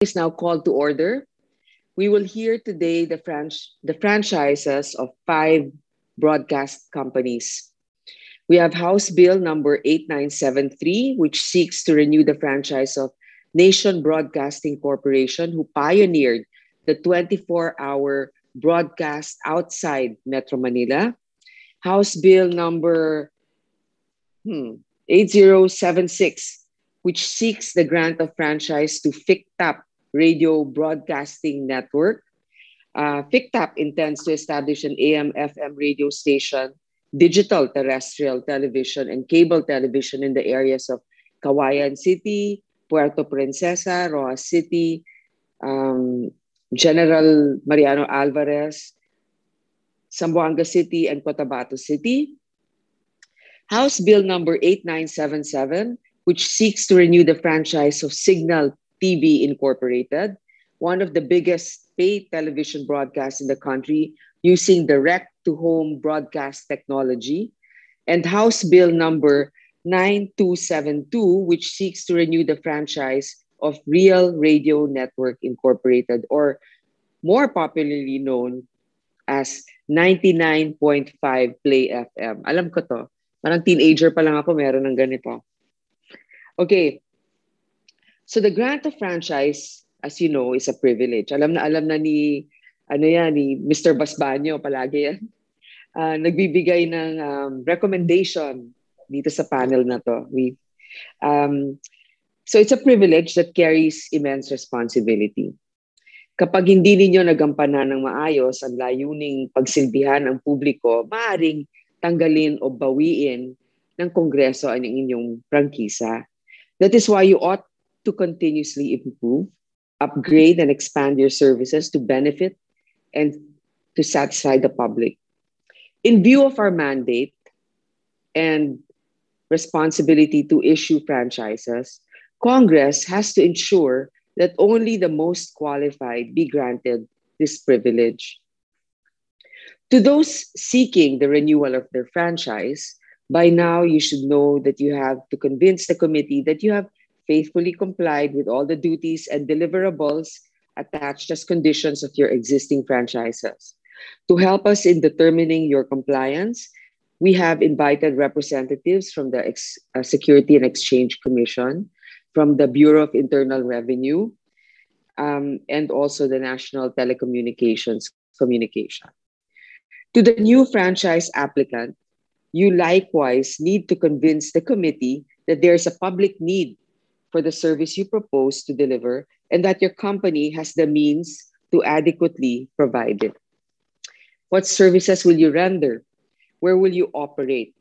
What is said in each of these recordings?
is now called to order. We will hear today the, franch- the franchises of five broadcast companies. We have House Bill number 8973, which seeks to renew the franchise of Nation Broadcasting Corporation, who pioneered the 24 hour broadcast outside Metro Manila. House Bill number hmm, 8076, which seeks the grant of franchise to FICTAP Radio Broadcasting Network. Uh, FICTAP intends to establish an AM FM radio station, digital terrestrial television, and cable television in the areas of Cauayan City, Puerto Princesa, Roa City, um, General Mariano Alvarez, Zamboanga City, and Cotabato City. House Bill number 8977, which seeks to renew the franchise of Signal TV Incorporated, one of the biggest paid television broadcasts in the country using direct to home broadcast technology. And House Bill number 9272, which seeks to renew the franchise of Real Radio Network Incorporated, or more popularly known as 99.5 Play FM. Alam ko to. Parang teenager pa lang ako, meron ng ganito. Okay. So the grant of franchise, as you know, is a privilege. Alam na alam na ni ano yan, ni Mr. Basbanyo palagi yan. Uh, nagbibigay ng um, recommendation dito sa panel na to. We, um, so it's a privilege that carries immense responsibility. Kapag hindi ninyo nagampanan ng maayos ang layuning pagsilbihan ng publiko, maaring tanggalin o bawiin ng Kongreso ang inyong prangkisa. That is why you ought to continuously improve, upgrade, and expand your services to benefit and to satisfy the public. In view of our mandate and responsibility to issue franchises, Congress has to ensure that only the most qualified be granted this privilege. To those seeking the renewal of their franchise, by now you should know that you have to convince the committee that you have faithfully complied with all the duties and deliverables attached as conditions of your existing franchises. To help us in determining your compliance, we have invited representatives from the Ex- uh, Security and Exchange Commission, from the Bureau of Internal Revenue, um, and also the National Telecommunications Communication. To the new franchise applicant, you likewise need to convince the committee that there's a public need for the service you propose to deliver and that your company has the means to adequately provide it. What services will you render? Where will you operate?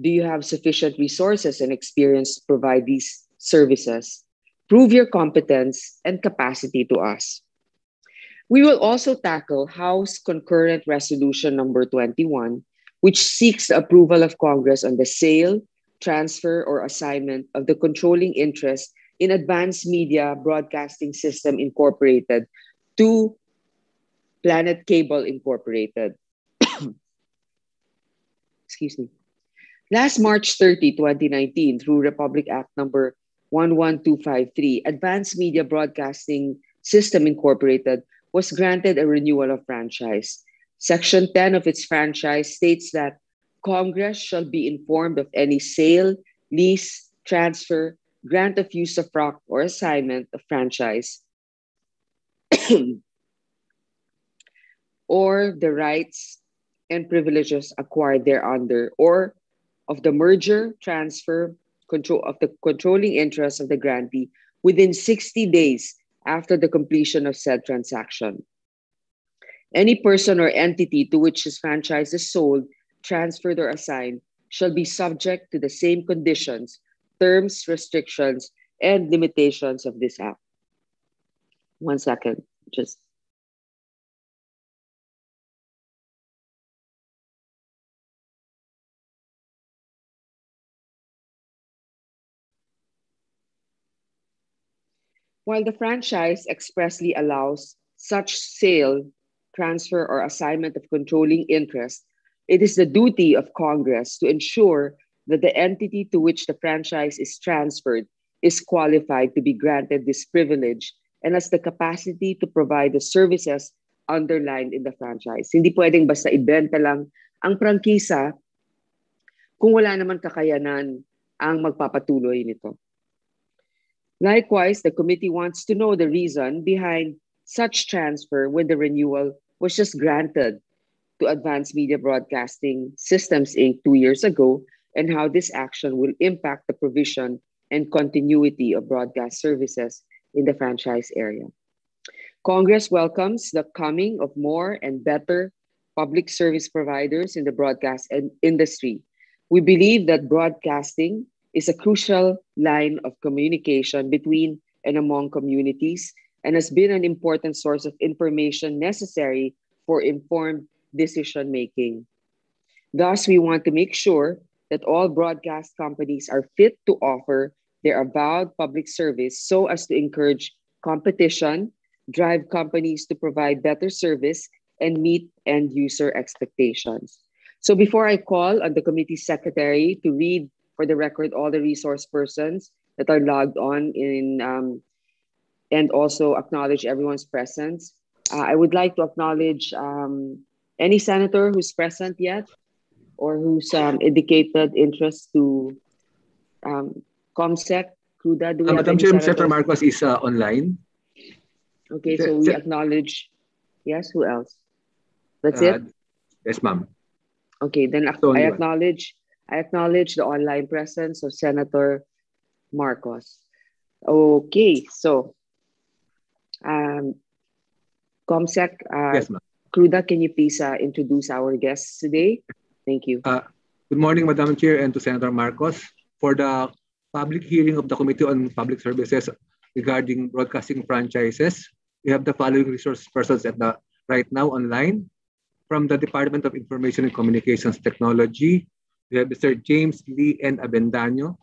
Do you have sufficient resources and experience to provide these services? Prove your competence and capacity to us. We will also tackle House Concurrent Resolution number 21, which seeks the approval of Congress on the sale, transfer, or assignment of the controlling interest in Advanced Media Broadcasting System Incorporated to Planet Cable Incorporated. Excuse me. Last March 30, 2019, through Republic Act number 11253, Advanced Media Broadcasting System Incorporated was granted a renewal of franchise. Section 10 of its franchise states that Congress shall be informed of any sale, lease, transfer, grant of use of rock, or assignment of franchise or the rights and privileges acquired thereunder, or of the merger, transfer, control of the controlling interest of the grantee within 60 days after the completion of said transaction. Any person or entity to which his franchise is sold, transferred, or assigned shall be subject to the same conditions, terms, restrictions, and limitations of this act. One second, just. While the franchise expressly allows such sale, transfer, or assignment of controlling interest, it is the duty of Congress to ensure that the entity to which the franchise is transferred is qualified to be granted this privilege and has the capacity to provide the services underlined in the franchise. Hindi pwedeng basta ibenta lang ang prangkisa kung wala naman kakayanan ang magpapatuloy nito. Likewise, the committee wants to know the reason behind such transfer when the renewal was just granted to Advanced Media Broadcasting Systems Inc. two years ago and how this action will impact the provision and continuity of broadcast services in the franchise area. Congress welcomes the coming of more and better public service providers in the broadcast industry. We believe that broadcasting is a crucial line of communication between and among communities and has been an important source of information necessary for informed decision making. Thus, we want to make sure that all broadcast companies are fit to offer their avowed public service so as to encourage competition, drive companies to provide better service, and meet end user expectations. So before I call on the committee secretary to read for the record all the resource persons that are logged on in um, and also acknowledge everyone's presence, uh, I would like to acknowledge um, any senator who's present yet or who's um, indicated interest to um, ComSec, CUDA? Do we uh, Madam Chair, Senator Marcos is uh, online. Okay, so we acknowledge. Yes, who else? That's uh, it? Yes, ma'am. Okay, then I acknowledge I acknowledge the online presence of Senator Marcos. Okay, so um, ComSec, uh, yes, ma'am. Cruda, can you please uh, introduce our guests today? Thank you. Uh, good morning, Madam Chair, and to Senator Marcos. For the public hearing of the Committee on Public Services regarding broadcasting franchises. We have the following resource persons at the right now online. From the Department of Information and Communications Technology, we have Mr. James Lee N. Abendaño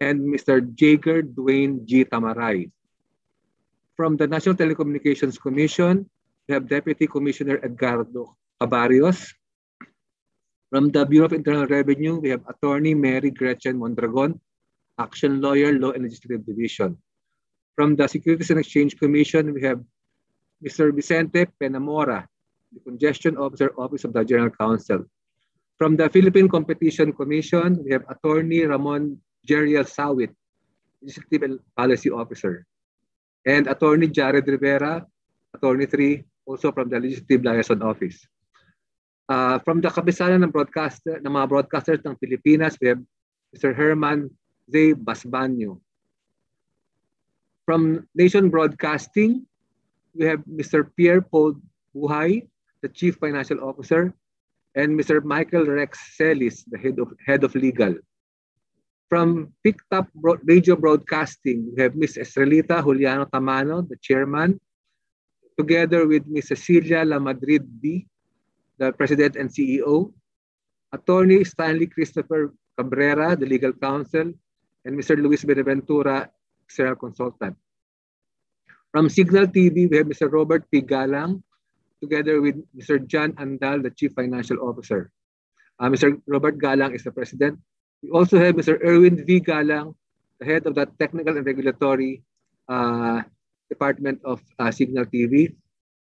and Mr. Jager Dwayne G. Tamaray. From the National Telecommunications Commission, we have Deputy Commissioner Edgardo Cabarios. From the Bureau of Internal Revenue, we have Attorney Mary Gretchen Mondragon Action Lawyer, Law and Legislative Division. From the Securities and Exchange Commission, we have Mr. Vicente Penamora, the Congestion Officer, Office of the General Counsel. From the Philippine Competition Commission, we have Attorney Ramon Jeriel Sawit, Legislative Policy Officer. And Attorney Jared Rivera, Attorney 3, also from the Legislative Liaison Office. Uh, from the kapisanan ng broadcaster, ng mga broadcasters ng Pilipinas, we have Mr. Herman Zay Basbanyo. From Nation Broadcasting, we have Mr. Pierre Paul Buhay, the Chief Financial Officer, and Mr. Michael Rex Celis, the head of, head of legal. From Picked Up Radio Broadcasting, we have Ms. Estrelita Juliano Tamano, the chairman, together with Ms. Cecilia Lamadrid D, the president and CEO, Attorney Stanley Christopher Cabrera, the legal counsel, and Mr. Luis Benaventura, external consultant. From Signal TV, we have Mr. Robert P. Galang, together with Mr. John Andal, the Chief Financial Officer. Uh, Mr. Robert Galang is the President. We also have Mr. Erwin V. Galang, the head of the Technical and Regulatory uh, Department of uh, Signal TV.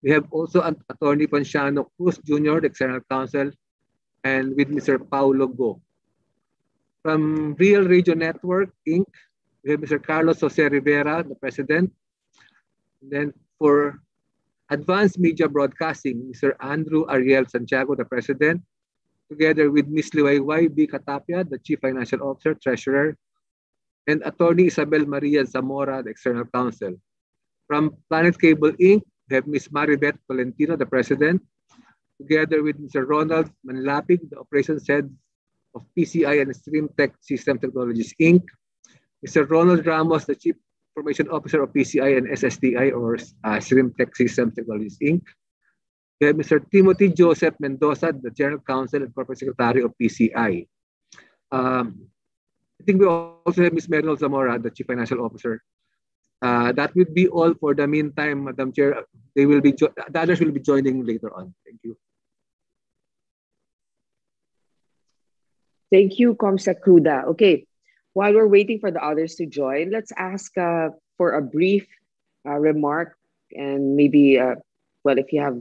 We have also an Attorney Ponciano Cruz Jr., the External Counsel, and with Mr. Paulo Go. From Real Radio Network, Inc., we have Mr. Carlos Jose Rivera, the president. And then for Advanced Media Broadcasting, Mr. Andrew Ariel Santiago, the president, together with Ms. Liwayway B. Katapia, the chief financial officer, treasurer, and attorney Isabel Maria Zamora, the external counsel. From Planet Cable Inc., we have Ms. Maribeth Valentino, the president, together with Mr. Ronald Manlapig, the operations head of PCI and StreamTech System Technologies, Inc. Mr. Ronald Ramos, the Chief Information Officer of PCI and SSTI or uh, StreamTech System Technologies, Inc. We have Mr. Timothy Joseph Mendoza, the General Counsel and Corporate Secretary of PCI. Um, I think we also have Ms. Meryl Zamora, the Chief Financial Officer. Uh, that would be all for the meantime, Madam Chair. They will be the others will be joining later on. Thank you. Thank you, Comsec Cruda. Okay, while we're waiting for the others to join, let's ask uh, for a brief uh, remark and maybe, uh, well, if you have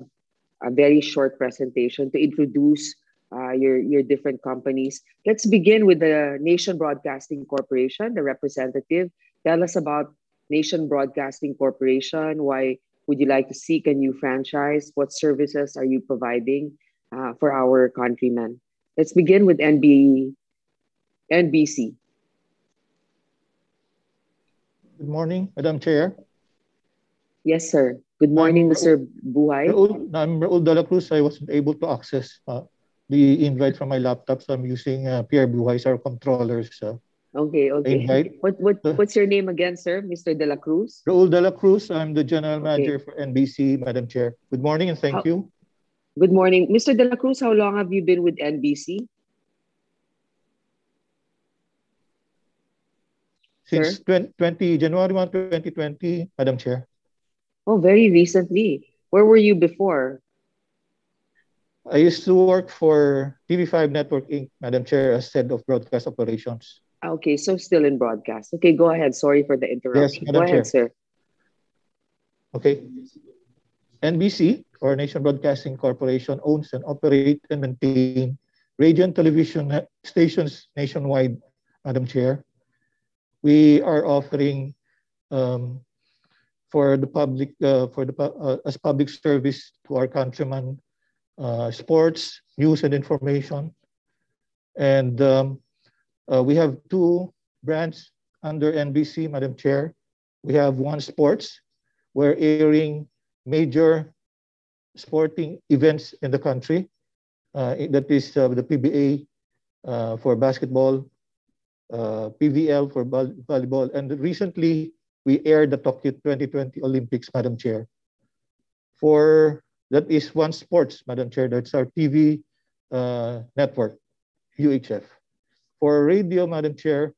a very short presentation to introduce uh, your, your different companies. Let's begin with the Nation Broadcasting Corporation, the representative. Tell us about Nation Broadcasting Corporation. Why would you like to seek a new franchise? What services are you providing uh, for our countrymen? Let's begin with NB, NBC. Good morning, Madam Chair. Yes, sir. Good morning, I'm Mr. Buhay. Raul, I'm Raul Dela Cruz. I wasn't able to access uh, the invite from my laptop, so I'm using uh, Pierre Buhay as our controller's uh, Okay, okay. What what uh, what's your name again, sir? Mr. De La Cruz? Raul De La Cruz. I'm the general manager okay. for NBC, Madam Chair. Good morning and thank how, you. Good morning. Mr. De La Cruz, how long have you been with NBC? Since 20, 20 January 1, 2020, Madam Chair. Oh, very recently. Where were you before? I used to work for TV5 Network Inc., Madam Chair, as head of broadcast operations. Okay, so still in broadcast. Okay, go ahead. Sorry for the interruption. Yes, go ahead, Chair. sir. Okay. NBC, or Nation Broadcasting Corporation, owns and operates and maintain radio and television stations nationwide, Madam Chair. We are offering um, for the public, uh, for the uh, as public service to our countrymen, uh, sports, news and information, and um, uh, we have two brands under NBC, Madam Chair. We have one sports. We're airing major sporting events in the country. Uh, that is uh, the PBA uh, for basketball, uh, PVL for volleyball, and recently we aired the Tokyo 2020 Olympics, Madam Chair. For that is one sports, Madam Chair. That's our TV uh, network, UHF. For radio, Madam Chair,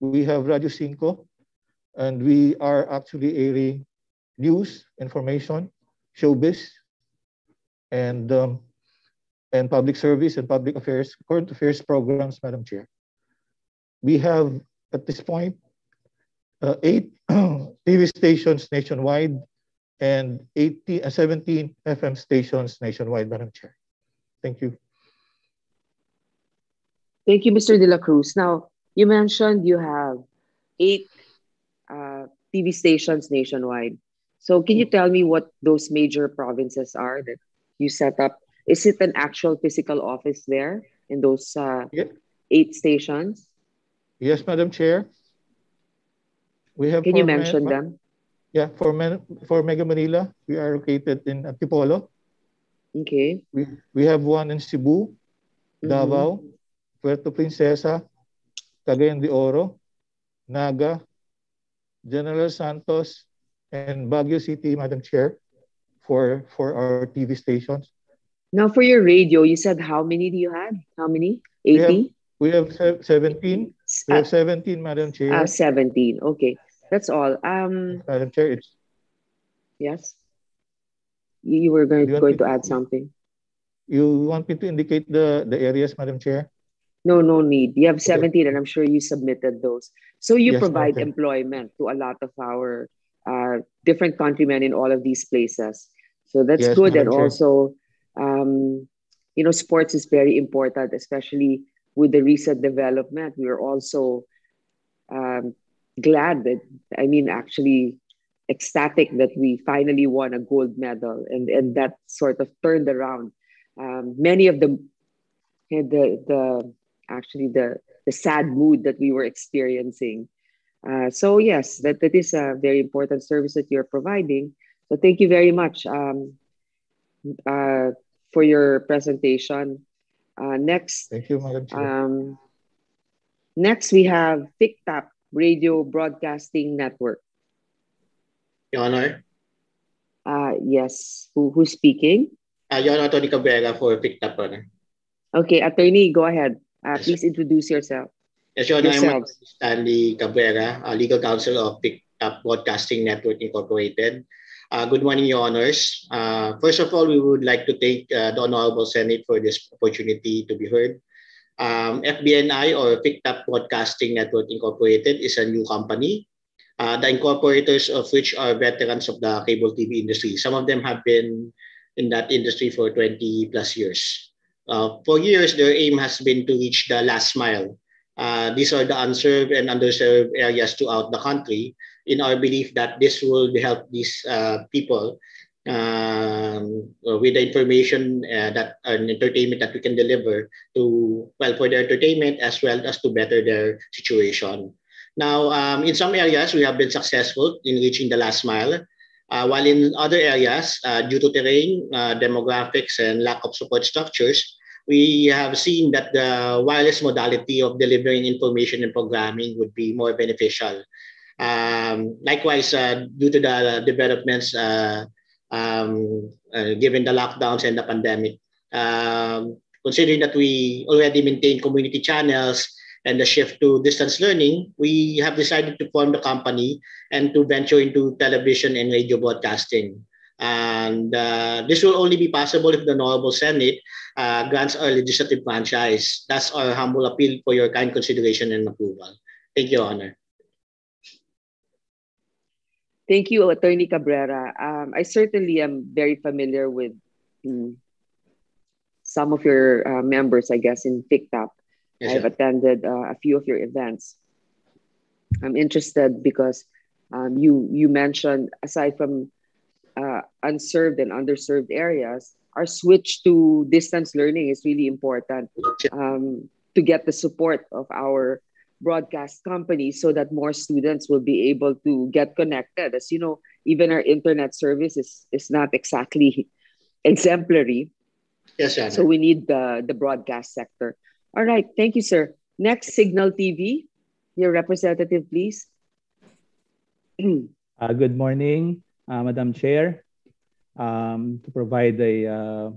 we have Radio 5, and we are actually airing news, information, showbiz, and um, and public service and public affairs, current affairs programs, Madam Chair. We have, at this point, uh, eight TV stations nationwide and 18, uh, 17 FM stations nationwide, Madam Chair. Thank you. Thank you, Mr. De La Cruz. Now, you mentioned you have eight uh, TV stations nationwide. So can you tell me what those major provinces are that you set up? Is it an actual physical office there in those uh, yeah. eight stations? Yes, Madam Chair. We have. Can you mention them? Yeah, for for Mega Manila, we are located in Antipolo. Okay. We we have one in Cebu, mm-hmm. Davao, Puerto Princesa, Cagayan de Oro, Naga, General Santos, and Baguio City, Madam Chair, for, for our TV stations. Now, for your radio, you said how many do you have? How many? 80? We have, we have 17. We have 17, Madam Chair. Uh, 17. Okay. That's all. Um, Madam Chair, it's... Yes? You were going, going to add something. You want me to indicate the, the areas, Madam Chair? No, no need. You have 17 and I'm sure you submitted those. So you yes, provide okay. employment to a lot of our uh, different countrymen in all of these places. So that's yes, good. And also, um, you know, sports is very important, especially with the recent development. We are also um, glad that, I mean, actually ecstatic that we finally won a gold medal and, and that sort of turned around um, many of the, the, the actually the the sad mood that we were experiencing. Uh, so yes, that, that is a very important service that you're providing. So thank you very much um, uh, for your presentation. Uh, next, thank you, Madam Chair. Um, next, we have FICTAP Radio Broadcasting Network. Your Honor. Uh, yes, Who, who's speaking? Uh, Your Honor, Tony Cabrera for FICTAP. Honor. Okay, attorney, go ahead. Uh, please introduce yourself. Yes, Your Honor. I'm Stanley Cabrera, uh, Legal Counsel of FICTAP Broadcasting Network Incorporated. Uh, good morning, Your Honors. Uh, first of all, we would like to thank uh, the Honorable Senate for this opportunity to be heard. Um, FBNI or FICTAP Broadcasting Network Incorporated is a new company uh, the incorporators of which are veterans of the cable TV industry. Some of them have been in that industry for 20 plus years. Uh, for years, their aim has been to reach the last mile. Uh, these are the unserved and underserved areas throughout the country in our belief that this will help these uh, people um, with the information uh, that and entertainment that we can deliver to well for their entertainment as well as to better their situation. Now, um, in some areas, we have been successful in reaching the last mile, uh, while in other areas, uh, due to terrain, uh, demographics, and lack of support structures, we have seen that the wireless modality of delivering information and programming would be more beneficial. Um, likewise, uh, due to the developments uh, um, uh, given the lockdowns and the pandemic, um, considering that we already maintain community channels and the shift to distance learning, we have decided to form the company and to venture into television and radio broadcasting. And uh, this will only be possible if the Honorable Senate uh, grants our legislative franchise. That's our humble appeal for your kind consideration and approval. Thank you, Honor. Thank you, Attorney Cabrera. Um, I certainly am very familiar with um, some of your uh, members, I guess, in FICTAP. Yes, I've attended uh, a few of your events. I'm interested because um, you you mentioned aside from uh, unserved and underserved areas, our switch to distance learning is really important um, to get the support of our broadcast companies so that more students will be able to get connected. As you know, even our internet service is, is not exactly exemplary. Yes, Anna. So we need the, the broadcast sector. All right, thank you, sir. Next, Signal TV. Your representative, please. uh, good morning, uh, Madam Chair. Um, to provide a uh,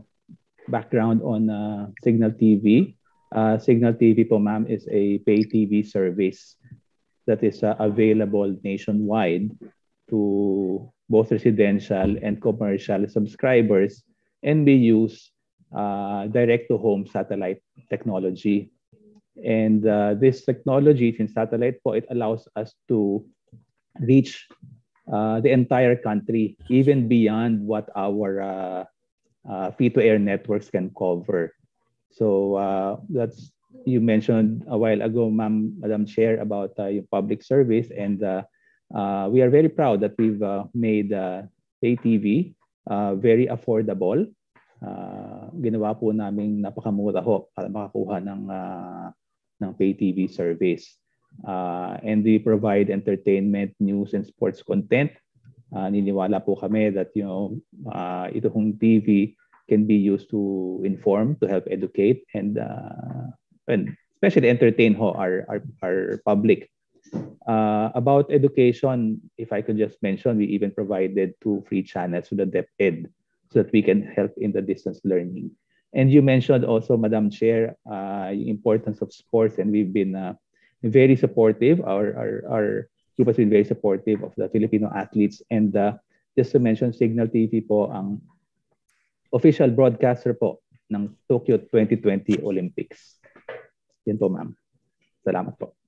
background on uh, Signal TV, uh, Signal TV po ma'am is a pay TV service that is uh, available nationwide to both residential and commercial subscribers and be used uh, direct to home satellite technology. And uh, this technology in satellite po, it allows us to reach uh, the entire country, even beyond what our uh, uh, free-to-air networks can cover. So that's you mentioned a while ago, Ma'am, Madam Chair, about yung public service, and we are very proud that we've made pay TV very affordable. Uh, ginawa po namin napakamura ho para makakuha ng uh, ng pay TV service. Uh, and we provide entertainment, news, and sports content. Uh, niniwala po kami that you know, uh, ito hong TV can be used to inform, to help educate, and, uh, and especially entertain ho, our, our, our public. Uh, about education, if I could just mention, we even provided two free channels to the DepEd so that we can help in the distance learning. And you mentioned also, Madam Chair, uh, importance of sports, and we've been uh, very supportive. Our, our, our group has been very supportive of the Filipino athletes. And uh, just to mention, Signal TV po ang official broadcaster po ng Tokyo 2020 Olympics. Yan po, ma'am. Salamat po.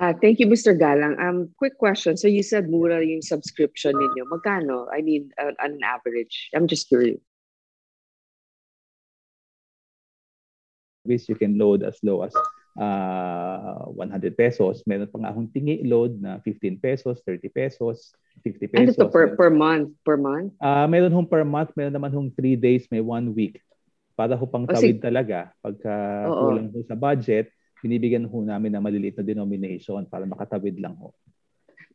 Uh, thank you, Mr. Galang. Um, quick question. So you said mura yung subscription ninyo. Magkano? I mean, uh, on average. I'm just curious. You can load as low as uh, 100 pesos. Meron pa nga akong tingi load na 15 pesos, 30 pesos, 50 pesos. Ano to per, per month? Per month? Uh, meron hong per month, meron naman hong 3 days, may 1 week. Para ho pang tawid oh, talaga. Pagka Oo. kulang ho sa budget, binibigyan ho namin ng maliliit na denomination para makatawid lang ho.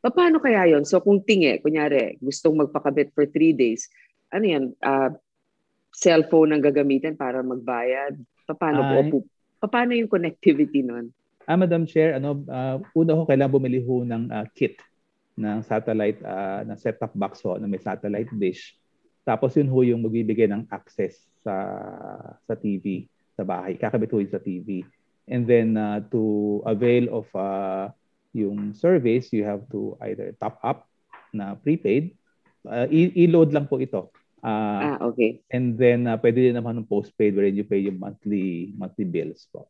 Paano kaya yon? So kung tingi, kunyari, gustong magpakabit for 3 days, ano yan? Uh, cellphone ang gagamitin para magbayad? Paano uh, po? Paano yung connectivity nun? Ah, Madam Chair, ano, uh, una ko kailangan bumili ho ng uh, kit ng satellite, uh, ng set-top box ho na may satellite dish. Tapos yun ho yung magbibigay ng access sa sa TV sa bahay. Kakabit ho yun sa TV. And then uh, to avail of uh, yung service, you have to either top up na prepaid. Uh, i-load lang po ito. Uh, ah, okay. And then, uh, pwede din naman ng postpaid wherein you pay yung monthly monthly bills po.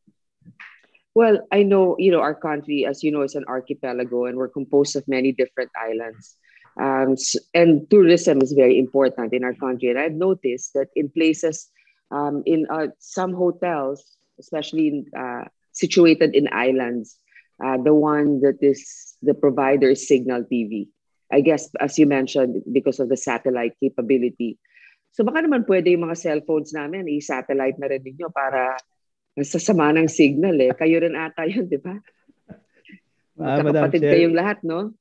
Well, I know, you know, our country, as you know, is an archipelago and we're composed of many different islands. Um, and tourism is very important in our country. And I've noticed that in places, um, in uh, some hotels, especially in, uh, situated in islands, uh, the one that is the provider is Signal TV. I guess, as you mentioned, because of the satellite capability. So baka naman pwede yung mga cellphones namin, i-satellite na rin ninyo para sasama ng signal eh. Kayo rin ata yun, di ba? Uh, Magkakapatid kayong lahat, no?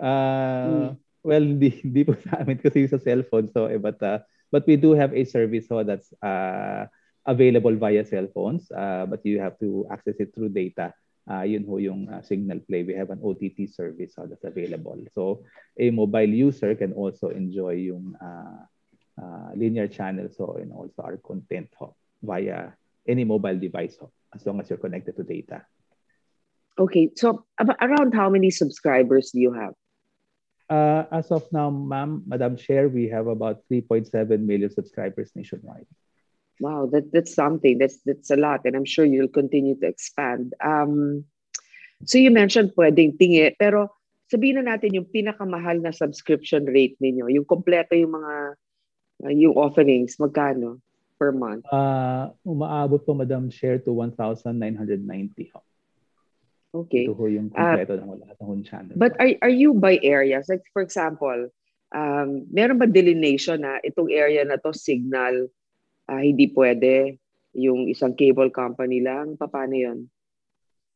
Uh, hmm. Well, hindi, hindi po sa amin kasi sa cellphone. So, eh, but, uh, but we do have a service so that's uh, available via cell phones, uh, but you have to access it through data. Uh, yun ho yung uh, Signal Play. We have an OTT service so that's available. So a mobile user can also enjoy yung uh, uh, linear channels so and also our content ho, via any mobile device ho, as long as you're connected to data. Okay, so around how many subscribers do you have? Uh, as of now, ma'am, Madam Chair, we have about 3.7 million subscribers nationwide. Wow, that, that's something. That's that's a lot, and I'm sure you'll continue to expand. Um, so you mentioned pwedeng tingi, pero sabihin na natin yung pinakamahal na subscription rate ninyo, yung kompleto yung mga uh, yung offerings, magkano per month? Uh, umaabot po, Madam Share, to 1,990. Okay. Ito ho yung kompleto uh, ng lahat ng channel. But are, are you by areas? Like for example, um, meron ba delineation na itong area na to signal, uh, hindi pwede yung isang cable company lang? Paano yun?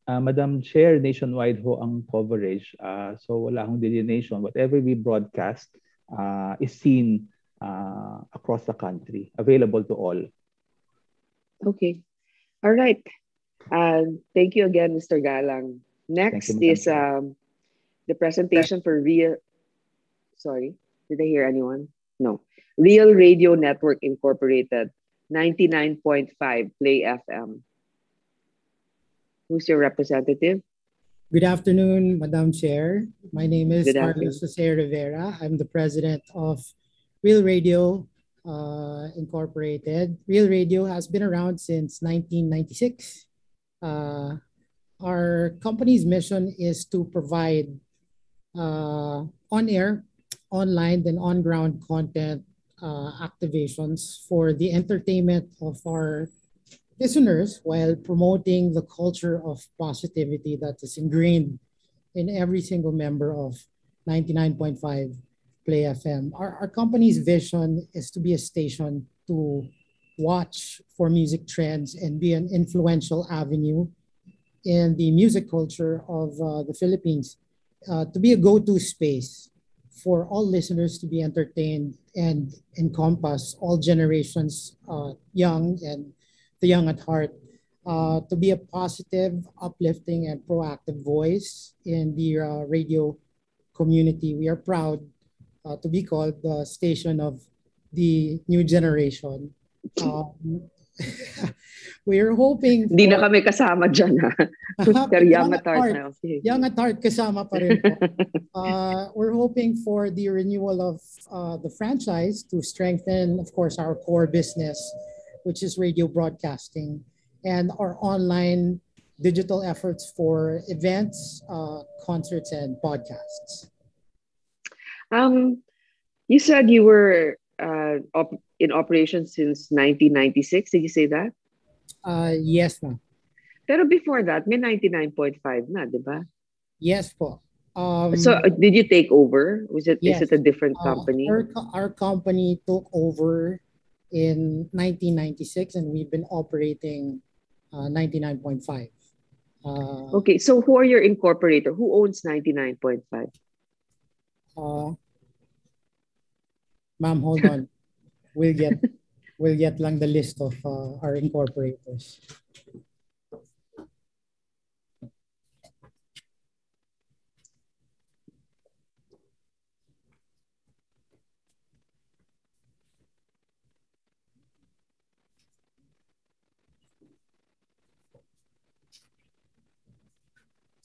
Uh, Madam Chair, nationwide ho ang coverage. Uh, so wala akong delineation. Whatever we broadcast uh, is seen uh, across the country, available to all. Okay. All right. Uh, thank you again, Mr. Galang. Next you, is um, the presentation for Real. Sorry, did I hear anyone? No. Real Radio Network Incorporated, 99.5 Play FM. Who's your representative? Good afternoon, Madam Chair. My name is Carlos Jose Rivera. I'm the president of Real Radio uh, Incorporated. Real Radio has been around since 1996. Uh, our company's mission is to provide uh, on-air, online, and on-ground content uh, activations for the entertainment of our listeners while promoting the culture of positivity that is ingrained in every single member of 99.5 Play FM. Our, our company's vision is to be a station to watch for music trends and be an influential avenue in the music culture of uh, the Philippines, uh, to be a go-to space for all listeners to be entertained and encompass all generations, uh, young and the young at heart, uh, to be a positive, uplifting, and proactive voice in the uh, radio community. We are proud uh, to be called the station of the new generation. Um, we're hoping... Hindi na kami kasama dyan, ha? Pero young at heart na. Okay. Young at heart kasama pa rin po. uh, we're hoping for the renewal of uh, the franchise to strengthen, of course, our core business, which is radio broadcasting, and our online digital efforts for events, uh, concerts, and podcasts. Um, you said you were uh, op- in operation since 1996. Did you say that? Uh, yes, ma'am. Pero before that, may 99.5 na, di ba? Yes po. Um, so uh, did you take over? Was it yes. is it a different uh, company? Our, our company took over in 1996 and we've been operating uh, 99.5. Uh, okay, so who are your incorporator? Who owns 99.5? Uh, ma'am, hold on. we'll get we'll get lang the list of uh, our incorporators.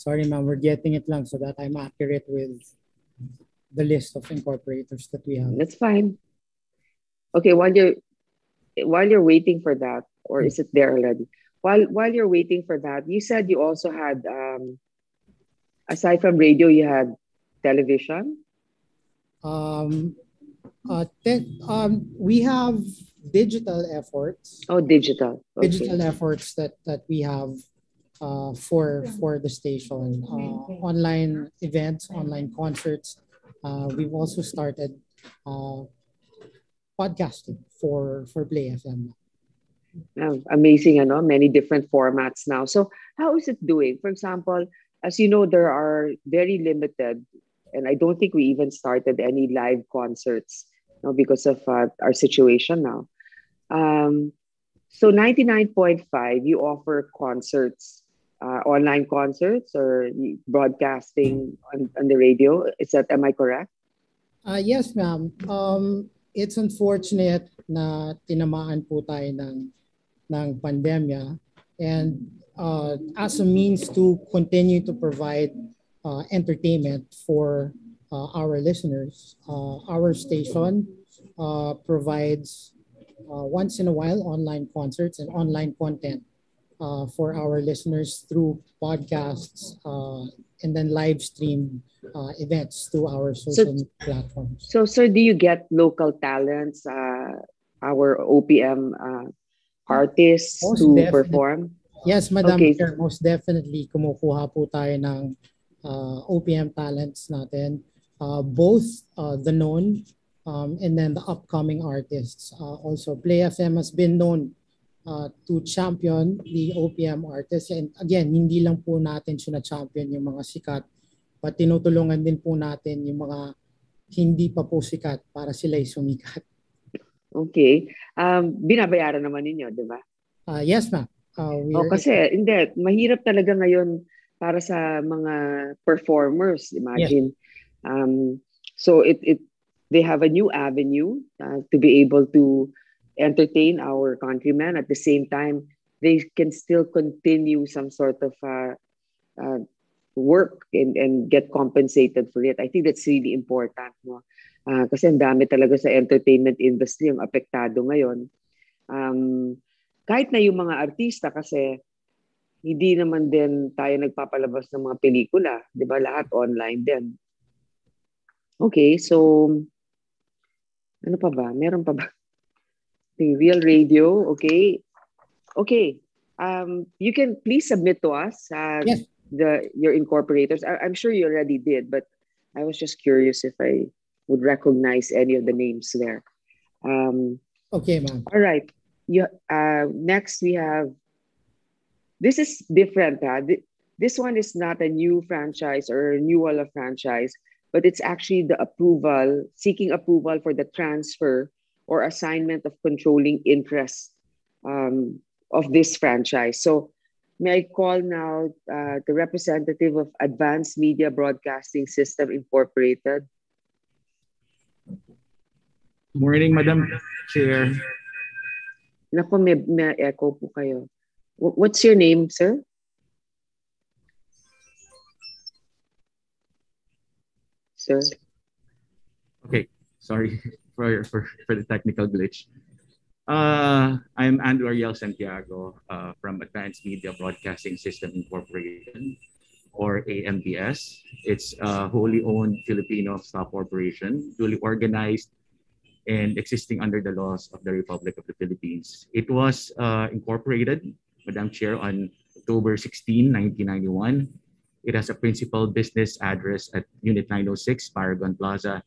Sorry, ma'am, we're getting it lang so that I'm accurate with the list of incorporators that we have. That's fine. Okay, while you're while you're waiting for that, or is it there already? while while you're waiting for that, you said you also had um, aside from radio, you had television. Um, uh, te- um, we have digital efforts. Oh, digital. Okay. Digital efforts that that we have uh, for for the station. Uh, online events, online concerts. Uh, we've also started uh, podcasting for for Play FM. Amazing, know Many different formats now. So, how is it doing? For example, as you know, there are very limited, and I don't think we even started any live concerts you know, because of uh, our situation now. Um, so 99.5, you offer concerts, uh, online concerts or broadcasting on, on the radio. Is that, am I correct? Uh, yes, ma'am. Um, it's unfortunate na tinamaan po tayo ng, ng pandemya. And uh, as a means to continue to provide uh, entertainment for uh, our listeners, uh, our station uh, provides uh, once in a while online concerts and online content uh, for our listeners through podcasts uh, and then live stream uh, events through our social so, platforms. So, sir, do you get local talents, uh, our OPM uh, artists most to definitely. perform? Yes, Madam okay. Chair, most definitely kumukuha po tayo ng uh, OPM talents natin. Uh, both uh, the known um, and then the upcoming artists. Uh, also, Play FM has been known uh, to champion the OPM artists. And again, hindi lang po natin siya na-champion yung mga sikat, but tinutulungan din po natin yung mga hindi pa po sikat para sila'y sumikat. Okay. Um, binabayaran naman ninyo, di ba? Uh, yes, ma'am. Uh, oh, kasi, hindi. Mahirap talaga ngayon para sa mga performers, imagine. Yes. Um, so it, it they have a new avenue uh, to be able to entertain our countrymen. At the same time, they can still continue some sort of uh, uh, work and, and get compensated for it. I think that's really important. No? Uh, kasi ang dami talaga sa entertainment industry yung apektado ngayon. Um, kahit na yung mga artista kasi hindi naman din tayo nagpapalabas ng mga pelikula. Di ba? Lahat online din. Okay, so ano pa ba? Meron pa ba? Real Radio, okay. Okay. Um, you can please submit to us uh, yes. the your incorporators. I, I'm sure you already did, but I was just curious if I would recognize any of the names there. Um, okay, ma'am. All right. You, uh, next, we have this is different. Huh? This one is not a new franchise or a renewal of franchise but it's actually the approval, seeking approval for the transfer or assignment of controlling interest um, of this franchise. So may I call now uh, the representative of Advanced Media Broadcasting System Incorporated. Morning, Madam Chair. Nako, may, may echo po kayo. What's your name, sir? sir. Okay, sorry for, for, for the technical glitch. Uh, I'm Andrew Ariel Santiago uh, from Advanced Media Broadcasting System Incorporated, or AMBS. It's a wholly owned Filipino stock corporation, duly organized and existing under the laws of the Republic of the Philippines. It was uh, incorporated, Madam Chair, on October 16, 1991 it has a principal business address at Unit 906, Paragon Plaza,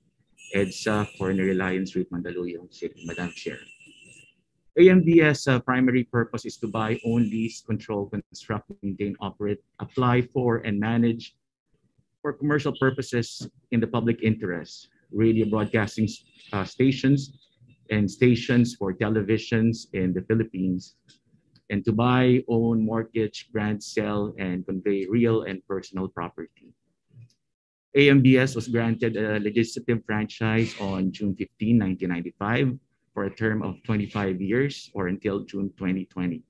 EDSA, Corner Reliance Street, Mandaluyong City, Madam Chair. AMBS uh, primary purpose is to buy, own, lease, control, construct, maintain, operate, apply for, and manage for commercial purposes in the public interest, radio broadcasting uh, stations and stations for televisions in the Philippines and to buy, own, mortgage, grant, sell, and convey real and personal property. AMBS was granted a legislative franchise on June 15, 1995 for a term of 25 years or until June 2020.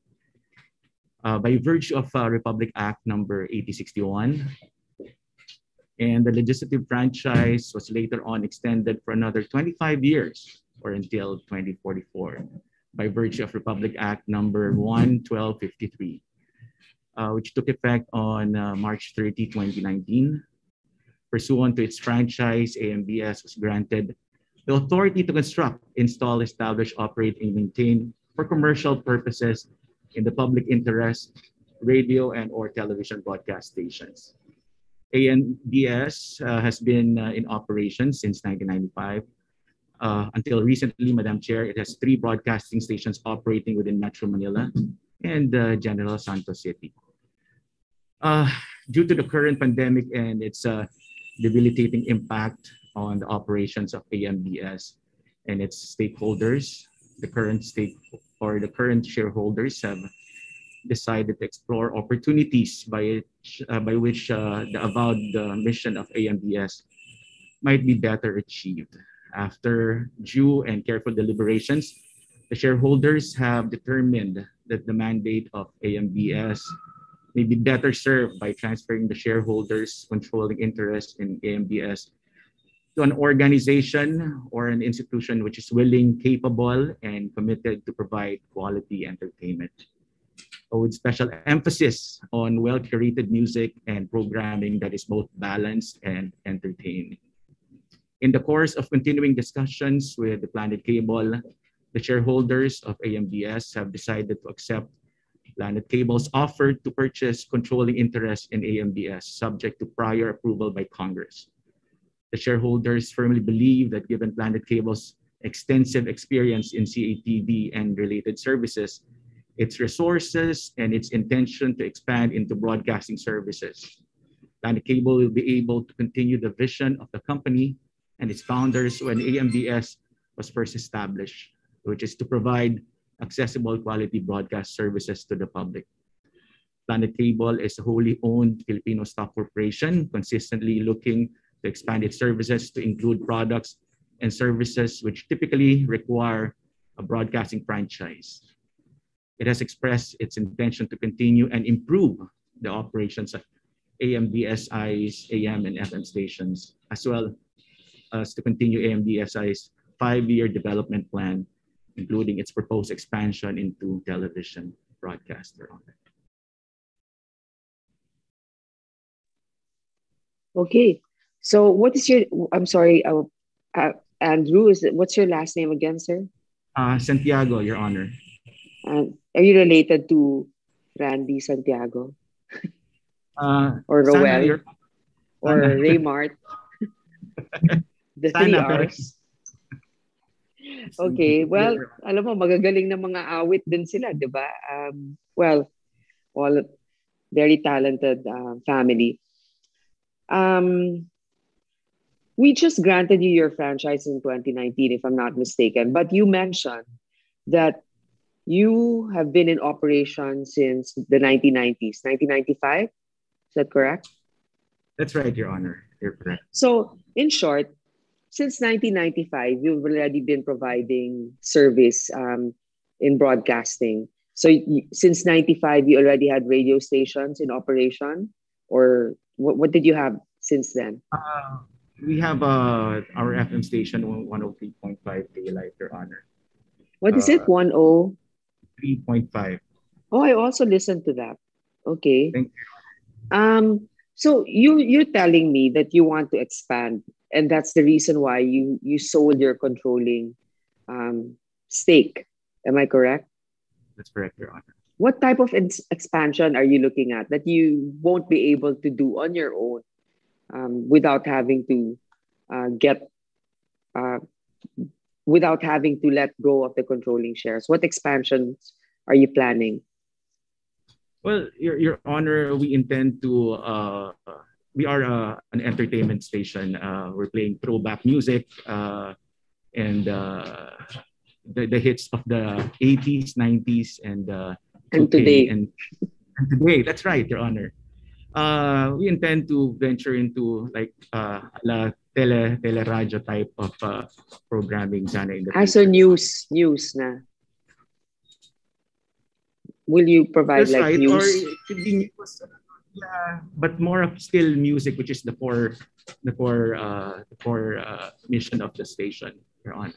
Uh, by virtue of uh, Republic Act number 8061, and the legislative franchise was later on extended for another 25 years or until 2044 by virtue of Republic Act number 11253, uh, which took effect on uh, March 30, 2019. Pursuant to its franchise, AMBS was granted the authority to construct, install, establish, operate, and maintain for commercial purposes in the public interest radio and or television broadcast stations. AMBS uh, has been uh, in operation since 1995 uh, until recently, Madam Chair, it has three broadcasting stations operating within Metro Manila and uh, General Santos City. Uh, due to the current pandemic and its uh, debilitating impact on the operations of AMBS and its stakeholders, the current stake or the current shareholders have decided to explore opportunities by, uh, by which uh, the avowed mission of AMBS might be better achieved. After due and careful deliberations, the shareholders have determined that the mandate of AMBS may be better served by transferring the shareholders' controlling interest in AMBS to an organization or an institution which is willing, capable, and committed to provide quality entertainment. With special emphasis on well-curated music and programming that is both balanced and entertaining. In the course of continuing discussions with the Planet Cable, the shareholders of AMBS have decided to accept Planet Cable's offered to purchase controlling interest in AMBS subject to prior approval by Congress. The shareholders firmly believe that given Planet Cable's extensive experience in CATV and related services, its resources, and its intention to expand into broadcasting services. Planet Cable will be able to continue the vision of the company and its founders when AMBS was first established, which is to provide accessible quality broadcast services to the public. Planet Cable is a wholly owned Filipino stock corporation, consistently looking to expand its services to include products and services which typically require a broadcasting franchise. It has expressed its intention to continue and improve the operations of AMBSI's AM and FM stations, as well as to continue AMBSI's five-year development plan, including its proposed expansion into television broadcaster on it. Okay, so what is your? I'm sorry, uh, uh, Andrew. Is it, what's your last name again, sir? Uh, Santiago, Your Honor. And are you related to Randy Santiago? Uh, or Roel? Or Raymart? The three R's. Okay, well, alam mo, magagaling na mga awit din sila, di ba? Um, well, all very talented uh, family. Um, we just granted you your franchise in 2019, if I'm not mistaken, but you mentioned that you have been in operation since the 1990s, 1995. Is that correct? That's right, Your Honor. You're correct. So, in short, since 1995, you've already been providing service um, in broadcasting. So since 95, you already had radio stations in operation? Or what, what did you have since then? Uh, we have uh, our FM station 103.5 K-Lite, Your Honor. What is uh, it? 103.5? Oh, I also listened to that. Okay. Thank you. Um, so you you're telling me that you want to expand and that's the reason why you you sold your controlling um, stake. Am I correct? That's correct, Your Honor. What type of expansion are you looking at that you won't be able to do on your own um, without having to uh, get uh, without having to let go of the controlling shares? What expansions are you planning? Well, Your, Your Honor, we intend to uh, we are uh, an entertainment station. Uh, we're playing throwback music uh, and uh, the, the hits of the 80s, 90s, and uh, and today. And, and, today, that's right, Your Honor. Uh, we intend to venture into like la tele tele radio type of programming sana in the As a news news na. Will you provide that's like right. news? Or it could be news yeah, but more of still music, which is the core, the core, uh, the core uh, mission of the station. Your Honor.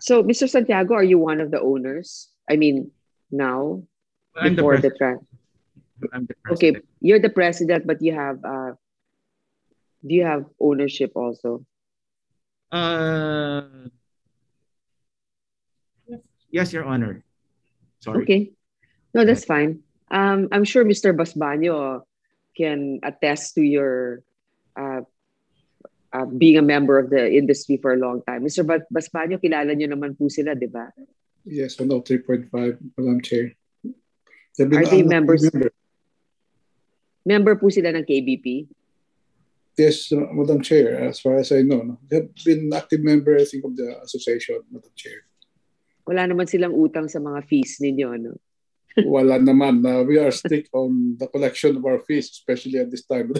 So, Mr. Santiago, are you one of the owners? I mean, now I'm before the, the tra- I'm the Okay, you're the president, but you have uh, do you have ownership also? Uh, yes, Your Honor. Sorry. Okay, no, that's fine. Um, I'm sure Mr. Basbanyo can attest to your uh, uh, being a member of the industry for a long time. Mr. Bas- Basbanyo, kilala niyo naman po sila, di ba? Yes, 103.5, Madam Chair. They've Are they members? member. Member po sila ng KBP? Yes, uh, Madam Chair, as far as I know. No? They've been active member, I think, of the association, Madam Chair. Wala naman silang utang sa mga fees ninyo, no? Wala naman. Uh, we are strict on the collection of our fees, especially at this time.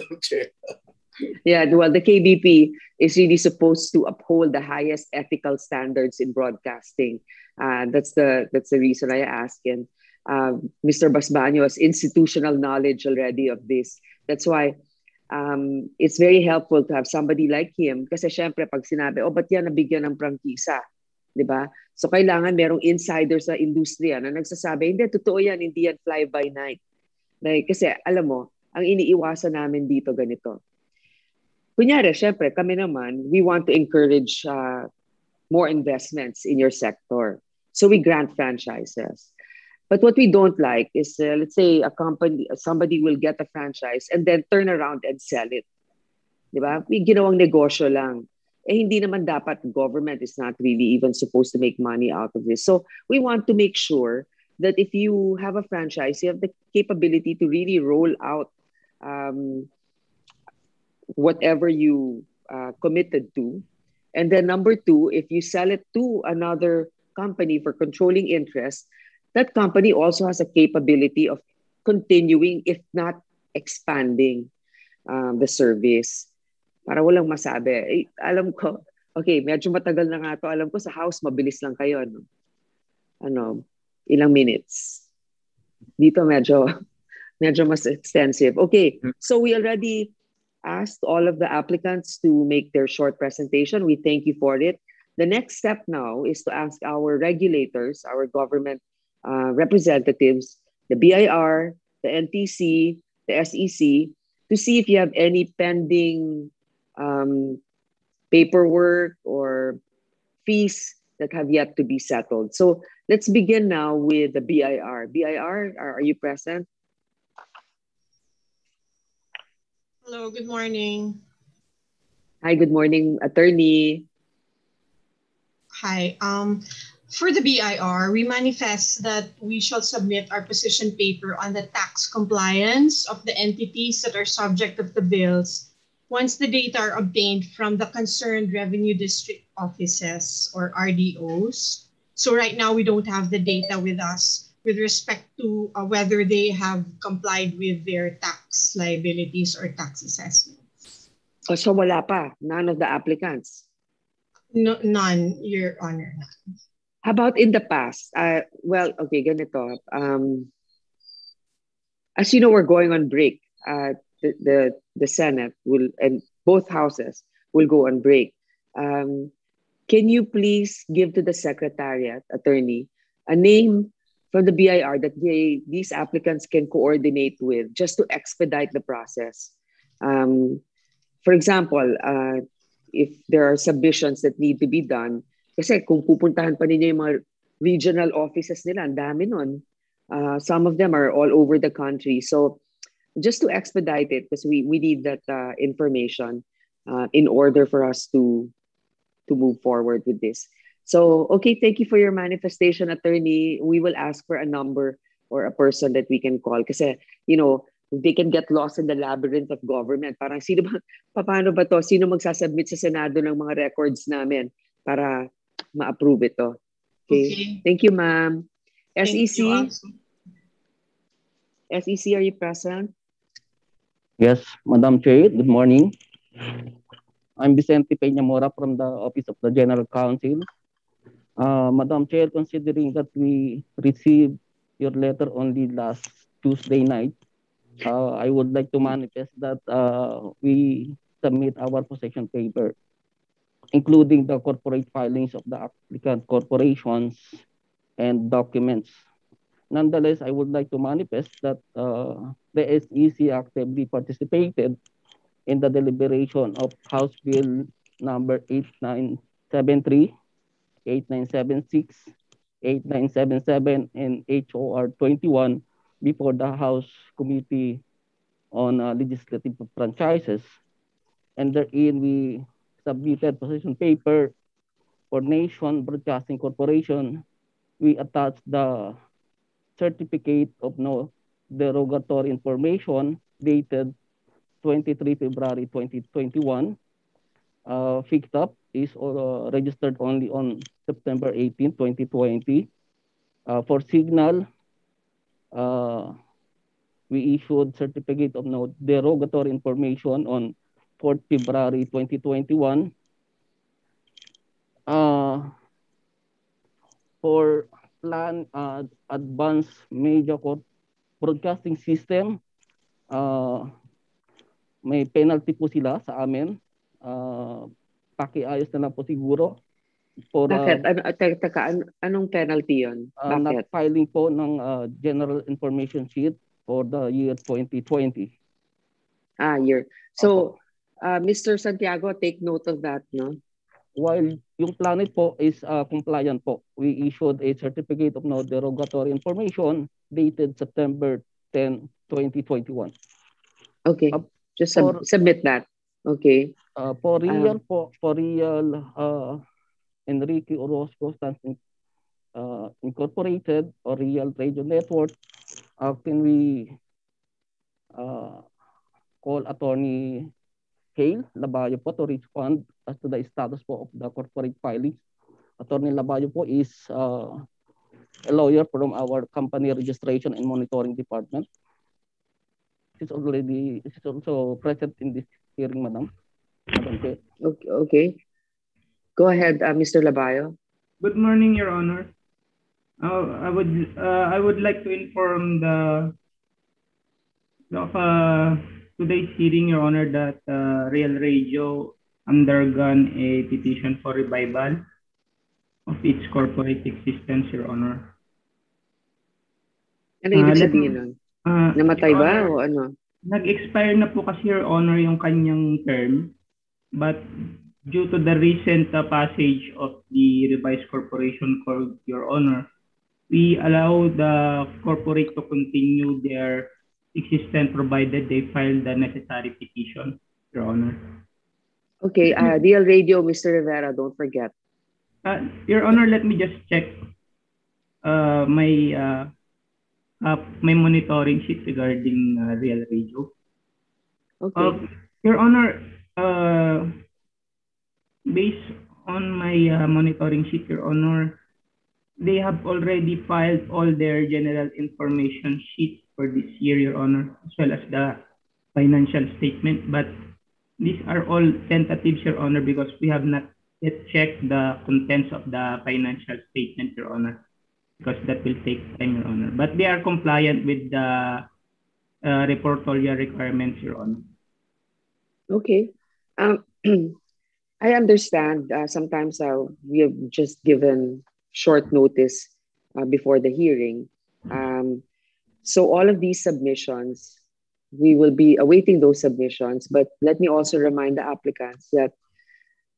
Yeah, well, the KBP is really supposed to uphold the highest ethical standards in broadcasting. Uh, that's the that's the reason I ask. And um, Mr. Basbanyo has institutional knowledge already of this. That's why um, it's very helpful to have somebody like him. Kasi syempre, pag sinabi, oh, ba't yan nabigyan ng prangkisa? Di ba? So kailangan merong insider sa industriya na nagsasabi, hindi, totoo yan, hindi yan fly by night. Like, kasi alam mo, ang iniiwasan namin dito ganito kunyari, syempre, kami naman, we want to encourage uh, more investments in your sector. So we grant franchises. But what we don't like is, uh, let's say, a company, somebody will get a franchise and then turn around and sell it. Di ba? May ginawang negosyo lang. Eh, hindi naman dapat government is not really even supposed to make money out of this. So we want to make sure that if you have a franchise, you have the capability to really roll out um, whatever you uh, committed to. And then number two, if you sell it to another company for controlling interest, that company also has a capability of continuing, if not expanding um, the service. Para walang masabi. Eh, alam ko, okay, medyo matagal na nga to. Alam ko sa house, mabilis lang kayo. Ano, ano ilang minutes. Dito medyo, medyo mas extensive. Okay, so we already asked all of the applicants to make their short presentation. We thank you for it. The next step now is to ask our regulators, our government uh, representatives, the BIR, the NTC, the SEC, to see if you have any pending um, paperwork or fees that have yet to be settled. So let's begin now with the BIR. BIR, are, are you present? Hello, good morning. Hi, good morning, attorney. Hi. Um, for the BIR, we manifest that we shall submit our position paper on the tax compliance of the entities that are subject of the bills once the data are obtained from the concerned revenue district offices or RDOs. So right now we don't have the data with us with respect to uh, whether they have complied with their tax liabilities or tax assessments. Oh, so wala pa, none of the applicants. No, none, Your Honor. None. How about in the past? Uh, well, okay, ganito. Um, as you know, we're going on break. Uh, the, the the Senate will and both houses will go on break. Um, can you please give to the Secretariat, Attorney, a name from the BIR that they, these applicants can coordinate with just to expedite the process? Um, for example, uh, if there are submissions that need to be done, kasi kung pupuntahan pa ninyo yung mga regional offices nila, ang dami nun. Uh, some of them are all over the country. So just to expedite it, because we, we need that uh, information uh, in order for us to, to move forward with this. So, okay, thank you for your manifestation, attorney. We will ask for a number or a person that we can call. Kasi, you know, they can get lost in the labyrinth of government. Parang sino ba, paano ba to? Sino magsasubmit sa Senado ng mga records namin para ma-approve ito? Okay. Okay. Thank you, ma'am. Thank you SEC. SEC, are you present? Yes, Madam Chair, good morning. I'm Vicente Peña Mora from the Office of the General Counsel. Uh, Madam Chair, considering that we received your letter only last Tuesday night, uh, I would like to manifest that uh, we submit our possession paper. including the corporate filings of the applicant corporations and documents. Nonetheless, I would like to manifest that uh, the SEC actively participated in the deliberation of House Bill number 8973, 8976, 8977, and HOR 21 before the House Committee on uh, Legislative Franchises. And therein, we submitted position paper for Nation Broadcasting Corporation. We attached the certificate of no derogatory information dated 23 February 2021. Uh, up is uh, registered only on September 18, 2020. Uh, for Signal, uh, we issued certificate of no derogatory information on 4th February 2021. Uh, for plan uh, advanced media broadcasting system, uh, may penalty po sila sa amin. Uh, pakiayos na lang po siguro. For, Bakit? Uh, ano, teka, teka, an- anong penalty yon? Uh? Not filing po ng uh, general information sheet for the year 2020. Ah, year. So, uh, Mr. Santiago, take note of that, no? While yung planet po is uh, compliant po, we issued a certificate of no derogatory information dated September 10, 2021. Okay. Uh, Just sub- for, submit that. Okay. Uh, for real um, po, for real uh, Enrique Orozco Stanton uh, Incorporated or Real Radio Network, uh, can we uh, call attorney Hale Labayo po to respond as to the status po of the corporate filings. Attorney Labayo po is uh, a lawyer from our company registration and monitoring department is already is also present in this hearing, Madam. Madam Chair. Okay, okay. Go ahead, uh, Mr. Labayo. Good morning, Your Honor. Uh, I would uh, I would like to inform the of uh, today's hearing, Your Honor, that uh, Real Radio undergone a petition for revival of its corporate existence, Your Honor. Ano ibig uh, sabihin nun? Uh, Namatay ba Honor, o ano? Nag-expire na po kasi Your Honor yung kanyang term. But due to the recent uh, passage of the revised corporation code, Your Honor, we allow the corporate to continue their existence provided they file the necessary petition, Your Honor. Okay, uh, Real Radio, Mr. Rivera, don't forget. Uh, Your Honor, let me just check uh, my uh, uh, may monitoring sheet regarding uh, real radio. Okay. Uh, Your Honor, uh, based on my uh, monitoring sheet, Your Honor, they have already filed all their general information sheet for this year, Your Honor, as well as the financial statement. But these are all tentatives, Your Honor, because we have not yet checked the contents of the financial statement, Your Honor because that will take time, Your Honor. But they are compliant with the uh, reportorial requirements, Your Honor. Okay. Um, I understand uh, sometimes uh, we have just given short notice uh, before the hearing. Um, so all of these submissions, we will be awaiting those submissions. But let me also remind the applicants that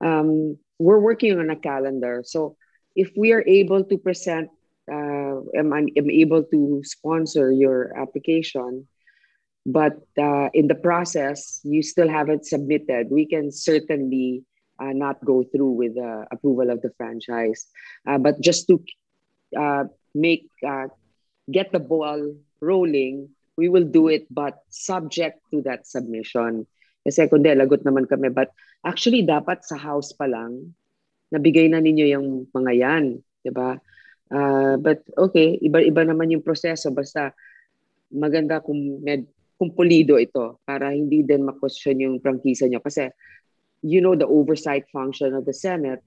um, we're working on a calendar. So if we are able to present uh, am, am able to sponsor your application, but uh, in the process, you still haven't submitted, we can certainly uh, not go through with the approval of the franchise. Uh, but just to uh, make, uh, get the ball rolling, we will do it, but subject to that submission. Kasi kundi, lagot naman kami. But actually, dapat sa house pa lang, nabigay na ninyo yung mga yan. Diba? Uh, but okay, iba-iba naman yung proseso basta maganda kung med kung pulido ito para hindi din ma-question yung prangkisa nyo kasi you know the oversight function of the Senate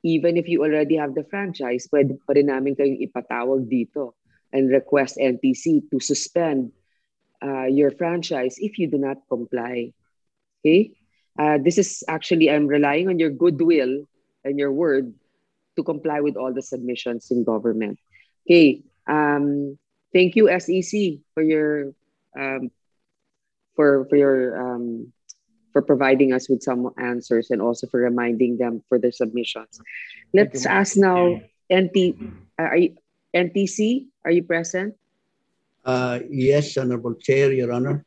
even if you already have the franchise pwede pa rin namin kayong ipatawag dito and request NTC to suspend uh, your franchise if you do not comply okay Uh, this is actually, I'm relying on your goodwill and your word to comply with all the submissions in government. Okay. Um, thank you, SEC, for your um, for for your um, for providing us with some answers and also for reminding them for their submissions. Let's ask now NT, are you, NTC, are you present? Uh, yes, Honorable Chair, Your Honor.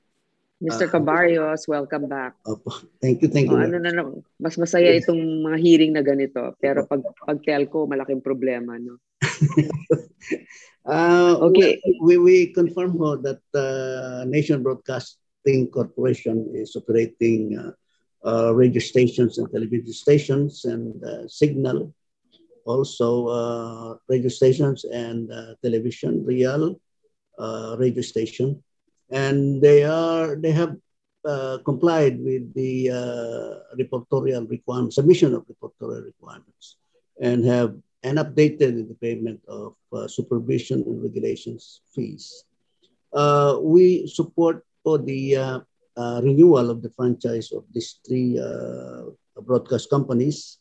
Mr. Cabarrios, welcome back. Opo. Thank you, thank you. Oh, ano na, no, mas masaya itong mga hearing na ganito. Pero pag, pag telco, malaking problema, no? uh, okay. We, we confirm ho that uh, Nation Broadcasting Corporation is operating uh, uh, radio stations and television stations and uh, signal, also uh, radio stations and uh, television, real uh, radio station and they are they have uh, complied with the uh, reportorial requirements, submission of reportorial requirements, and have and updated the payment of uh, supervision and regulations fees. Uh, we support for the uh, uh, renewal of the franchise of these three broadcast companies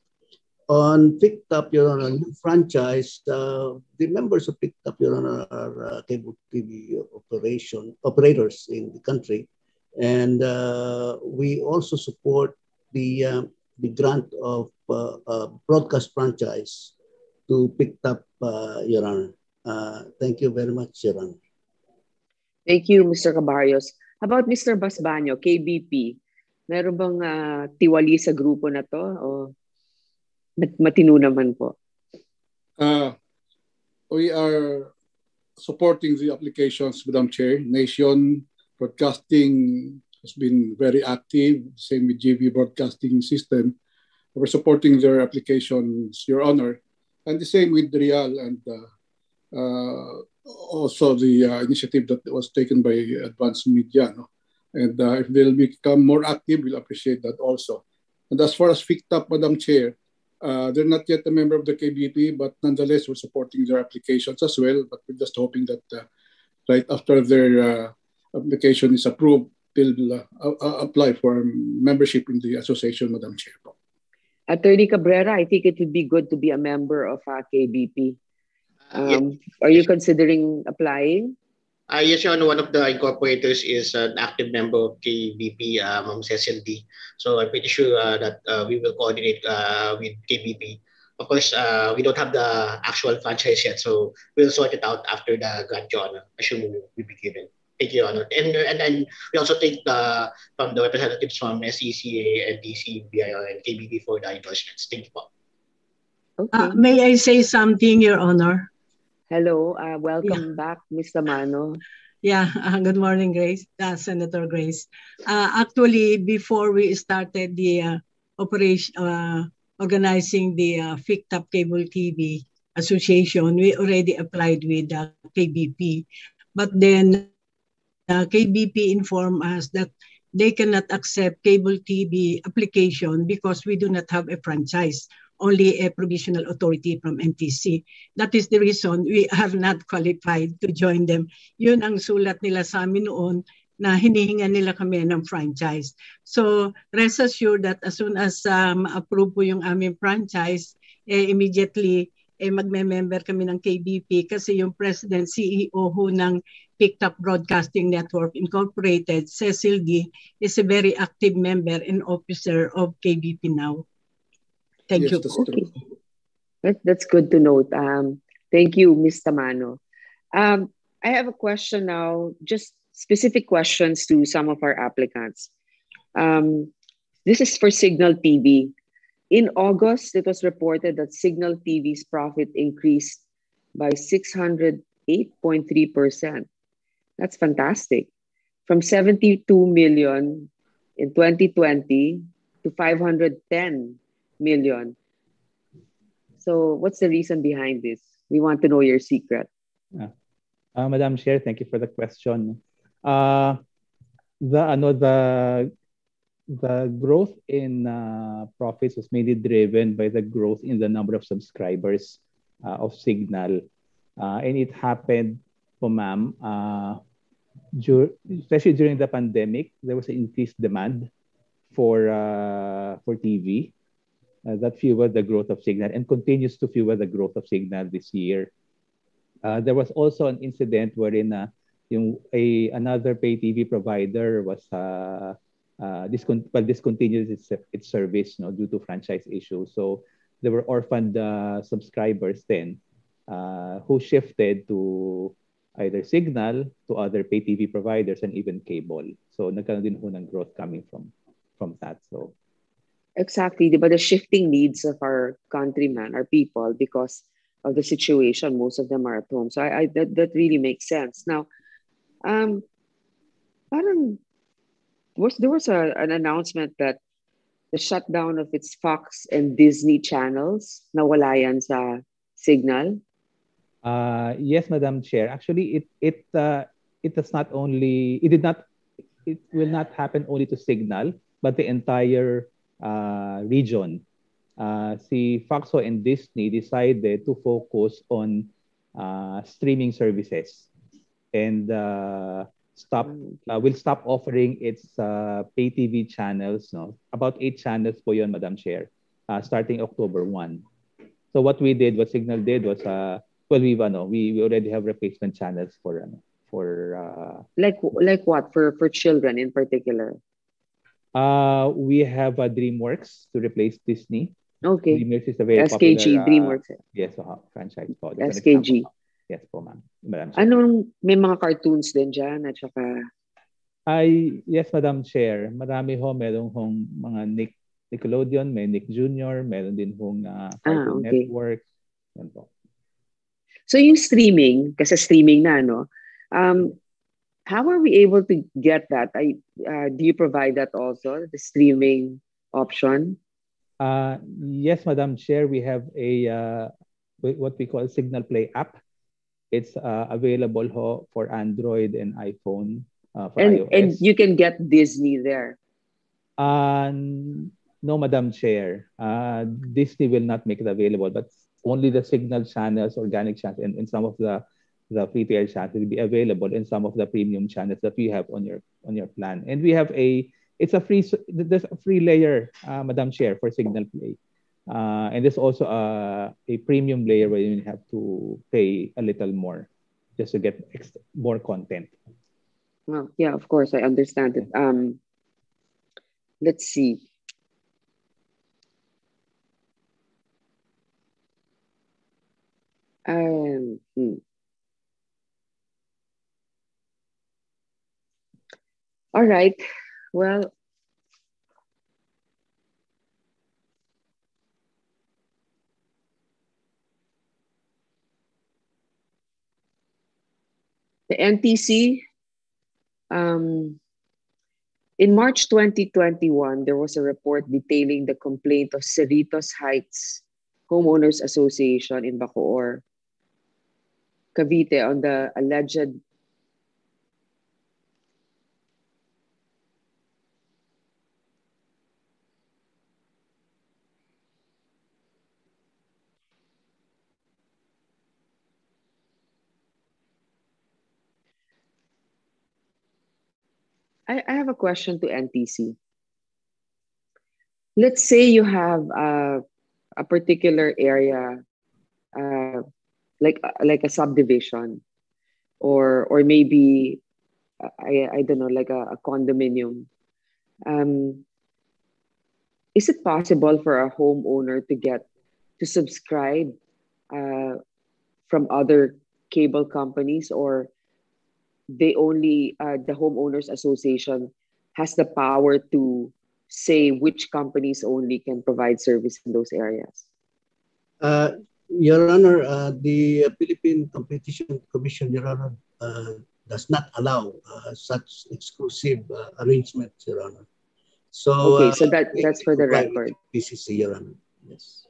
on up your honor new franchise uh, the members of up your honor are uh, cable tv operation operators in the country. And uh, we also support the um, the grant of uh, broadcast franchise to up uh, your honor. Uh, thank you very much your honor. Thank you mr cabarrios about mr basbanyo kbp meron bang tiwali sa grupo na to o matino naman po? Uh, we are supporting the applications, Madam Chair. Nation Broadcasting has been very active, same with GB Broadcasting System. We're supporting their applications, Your Honor, and the same with Real and uh, uh, also the uh, initiative that was taken by Advanced Media. No? And uh, if they'll become more active, we'll appreciate that also. And as far as FICTAP, Madam Chair, uh, they're not yet a member of the KBP, but nonetheless, we're supporting their applications as well. But we're just hoping that uh, right after their uh, application is approved, they'll uh, uh, apply for membership in the association, Madam Chair. Attorney Cabrera, I think it would be good to be a member of uh, KBP. Um, yeah. Are you considering applying? Uh, yes, Your Honor, one of the incorporators is an active member of KBP, uh, Ma'am Cecil D. So I'm pretty sure uh, that uh, we will coordinate uh, with KBP. Of course, uh, we don't have the actual franchise yet, so we'll sort it out after the grant, Your Honor, assuming we be given. Thank you, Your Honor. And, and then we also take the, from the representatives from SECA and DC, BIR, and KBP for the endorsements. Thank you, po. Okay. may I say something, Your Honor? Hello, uh, welcome yeah. back, Mr. Mano. Yeah, uh, good morning, Grace, uh, Senator Grace. Uh, actually, before we started the uh, operation, uh, organizing the uh, FICTAP Cable TV Association, we already applied with uh, KBP. But then KBP informed us that they cannot accept cable TV application because we do not have a franchise only a provisional authority from MTC. That is the reason we are not qualified to join them. Yun ang sulat nila sa amin noon na hinihinga nila kami ng franchise. So rest assured that as soon as uh, ma-approve po yung aming franchise, eh, immediately eh, magme-member kami ng KBP kasi yung President CEO ho ng Picked Up Broadcasting Network Incorporated, Cecil D, is a very active member and officer of KBP now. Thank yes, you. That's, okay. that, that's good to note. Um, thank you, Ms. Tamano. Um, I have a question now, just specific questions to some of our applicants. Um, this is for Cignal TV. In August, it was reported that Cignal TV's profit increased by 608.3%. That's fantastic. From 72 million in 2020 to 510 million. So what's the reason behind this? We want to know your secret. Uh, uh, Madam Chair, thank you for the question. Uh, the ano the the growth in uh, profits was mainly driven by the growth in the number of subscribers uh, of Cignal, uh, and it happened, po ma'am, uh, especially during the pandemic, there was an increased demand for uh, for TV. Uh, that fueled the growth of Signal and continues to fuel the growth of Signal this year. Uh, there was also an incident wherein uh, yung a another pay TV provider was uh, uh, discon- well, discontinued its, its service no, due to franchise issues. So there were orphaned uh, subscribers then uh, who shifted to either Signal to other pay TV providers and even cable. So nagkaroon din ho ng growth coming from from that. So exactly, but the shifting needs of our countrymen, our people, because of the situation, most of them are at home. So I, I that, that really makes sense. Now, um, parang was there was a, an announcement that the shutdown of its Fox and Disney channels nawala yan sa Cignal. Uh, yes, Madam Chair. Actually, it it uh, it does not only it did not it will not happen only to Cignal, but the entire uh, region. Uh, si Foxo and Disney decided to focus on uh, streaming services and uh, stop uh, will stop offering its uh, pay TV channels no? About eight channels po yon Madam Chair uh, starting October 1 so what we did what Cignal did was uh, well we ano we, we already have replacement channels for ano for uh, like like what? For for children in particular uh we have a DreamWorks to replace Disney. Okay. DreamWorks is a very SKG popular, uh, DreamWorks. yes uh, franchise po. SKG yes po ma'am. Madam Chair. Anong may mga cartoons din diyan at saka? Ay yes Madam Chair. Marami ho. Merong hong mga Nick Nickelodeon may Nick Jr. meron din hong uh, Cartoon ah, okay. Network. Yan po. So yung streaming, kasi streaming na, no? Um, how are we able to get that? I, uh, do you provide that also, the streaming option? Uh, yes, Madam Chair, we have a uh, what we call Cignal Play app. It's uh, available ho for Android and iPhone. Uh, for and, iOS. and you can get Disney there. Uh, no, Madam Chair. Uh, Disney will not make it available, but only the Cignal channels, organic channels, and, and some of the the free to air channels will be available in some of the premium channels that we have on your on your plan. And we have a it's a free there's a free layer, uh, Madam Chair, for Cignal Play. Uh, and there's also a, a premium layer where you have to pay a little more just to get more content. Well, yeah, of course, I understand it. Um, let's see. Um, hmm. All right. Well, the NTC, um, in March 2021, there was a report detailing the complaint of Cerritos Heights Homeowners Association in Bacoor Cavite on the alleged I, I have a question to NTC. Let's say you have a, a particular area uh, like uh, like a subdivision or or maybe I, I don't know like a, a condominium um, is it possible for a homeowner to get to subscribe uh, from other cable companies or they only uh, the homeowners association has the power to say which companies only can provide service in those areas uh, your Honor, uh, the Philippine Competition Commission, Your Honor, uh, does not allow uh, such exclusive uh, arrangements, Your Honor. So, okay, so that that's for the record. PCC, Your Honor. Yes.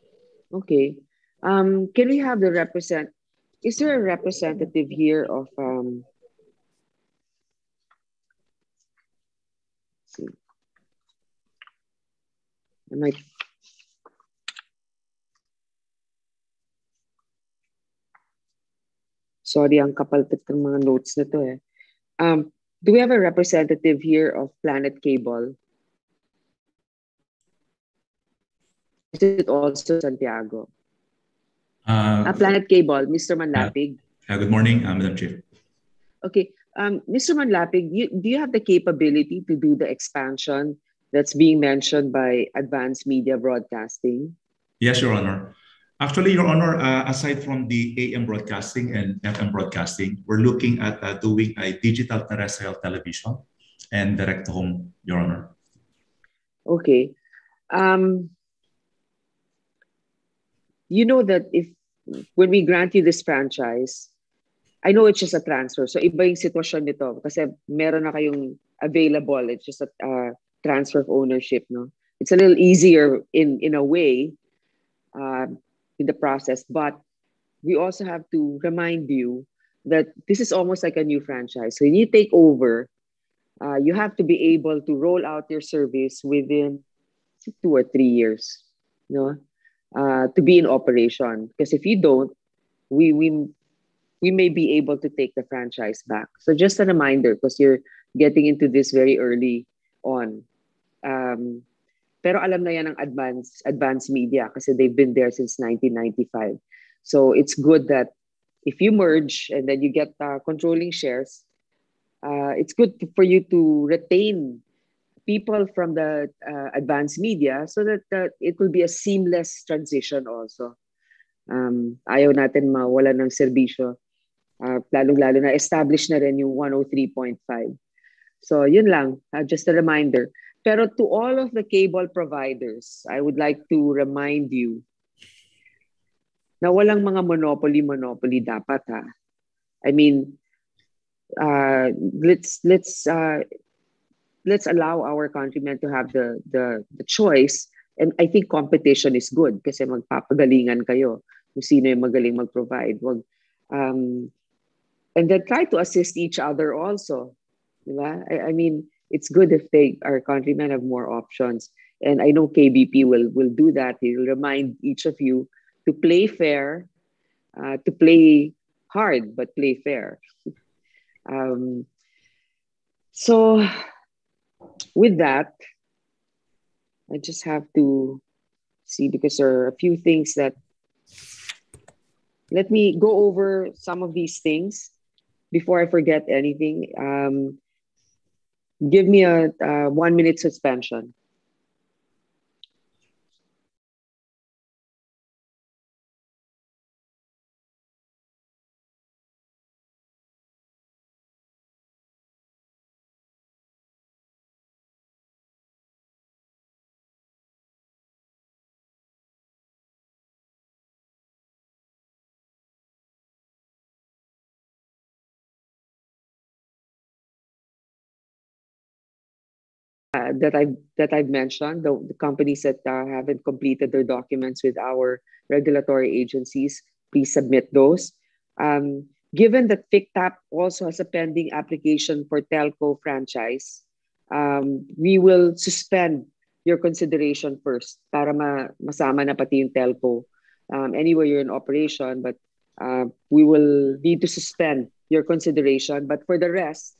Okay. Um, can we have the represent? Is there a representative here of um? see. I might Sorry, ang kapal ng mga notes na to eh. Um, do we have a representative here of Planet Cable? it also Santiago? Uh, uh, Planet Cable, Mr. Manlapig. Uh, good morning, uh, Madam Chair. Okay, um, Mr. Manlapig, you, do you have the capability to do the expansion that's being mentioned by Advanced Media Broadcasting? Yes, Your Honor. Actually, Your Honor, uh, aside from the AM broadcasting and FM broadcasting, we're looking at uh, doing a digital terrestrial television and direct to home, Your Honor. Okay. Um, you know that if when we grant you this franchise, I know it's just a transfer. So iba yung sitwasyon nito kasi meron na kayong available. It's just a uh, transfer of ownership, no? It's a little easier in in a way uh, in the process, but we also have to remind you that this is almost like a new franchise. So when you take over, uh, you have to be able to roll out your service within two or three years, no? Uh, to be in operation. Because if you don't, we we we may be able to take the franchise back. So just a reminder, because you're getting into this very early on. Um, pero alam na yan ng advanced advanced media kasi they've been there since 1995. So it's good that if you merge and then you get uh, controlling shares, uh, it's good for you to retain people from the uh, advanced media so that uh, it will be a seamless transition also. Um, ayaw natin mawala ng serbisyo. Uh, lalong-lalo na establish na rin yung 103.5. So yun lang, uh, just a reminder. Pero to all of the cable providers, I would like to remind you na walang mga monopoly-monopoly dapat ha. I mean, uh, let's let's uh, let's allow our countrymen to have the the the choice and I think competition is good kasi magpapagalingan kayo kung sino yung magaling mag-provide. Wag, um, and then try to assist each other also. I, I mean, it's good if they our countrymen have more options. And I know KBP will will do that. He'll remind each of you to play fair, uh, to play hard, but play fair. um, so with that, I just have to see because there are a few things that let me go over some of these things before I forget anything. Um, give me a, a one minute suspension. Uh, that I've that I've mentioned, the, the companies that uh, haven't completed their documents with our regulatory agencies, please submit those. Um, given that FICTAP also has a pending application for telco franchise, um, we will suspend your consideration first para ma masama na pati yung telco um, anywhere you're in operation, but uh, we will need to suspend your consideration. But for the rest,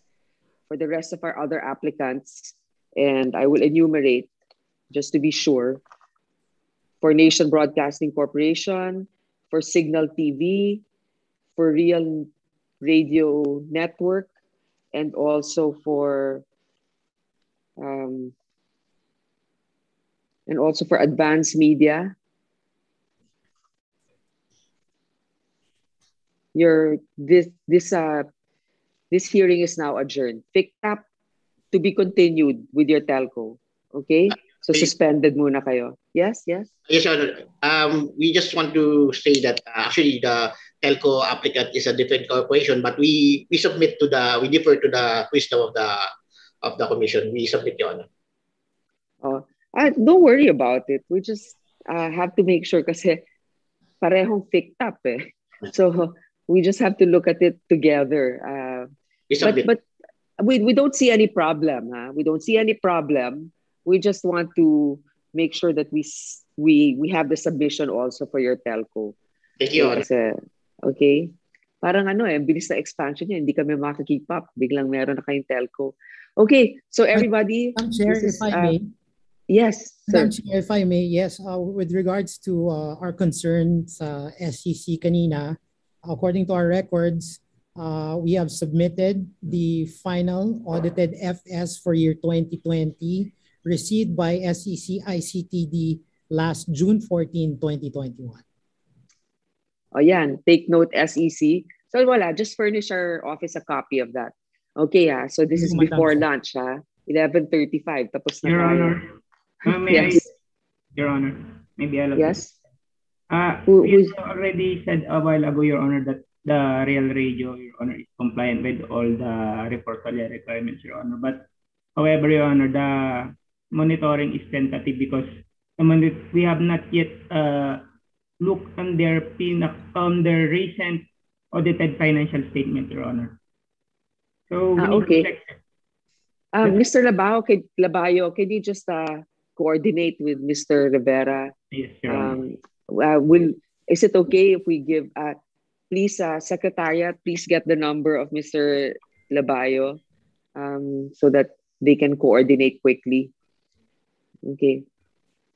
for the rest of our other applicants, and I will enumerate just to be sure for Nation Broadcasting Corporation, for Cignal TV, for Real Radio Network, and also for um, and also for Advanced Media. Your this this uh this hearing is now adjourned. FICTAP to be continued with your telco. Okay? So suspended muna kayo. Yes, yes. Yes, Your Um, we just want to say that uh, actually the telco applicant is a different corporation, but we we submit to the we defer to the wisdom of the of the commission. We submit, Your Honor. Oh, uh, don't worry about it. We just uh, have to make sure kasi parehong picked up eh. So we just have to look at it together. Uh, but but we, we don't see any problem. Huh? We don't see any problem. We just want to make sure that we we we have the submission also for your telco. Thank you. Kasi, okay? Parang ano eh, bilis na expansion niya, hindi kami makikeep up. Biglang meron na kayong telco. Okay, so everybody. I'm Chair, if I may. Yes, Madam Chair, if I may, yes, uh, with regards to uh, our concerns uh, SEC kanina, according to our records, uh, we have submitted the final audited FS for year 2020 received by SEC ICTD last June 14, 2021. Oh, yan. Take note, SEC. So wala, just furnish our office a copy of that. Okay, ah. So this is before lunch, ha? 11.35. Tapos na Your tayo. Honor, uh, may Yes. I, Your Honor, maybe I'll Yes. Uh, Who- you who's- already said a while ago, Your Honor, that the Real Radio, Your Honor, is compliant with all the reportorial requirements, Your Honor. But however, Your Honor, the monitoring is tentative because the moni- we have not yet uh, looked on their pin on their recent audited financial statement, Your Honor. So we Ah, okay. check. Um, Mr. Labayo, can, Labayo, can you just uh, coordinate with Mr. Rivera? Yes, Your Honor. Um, uh, will is it okay if we give uh, please uh, secretariat please get the number of Mr. Labayo um, so that they can coordinate quickly. Okay.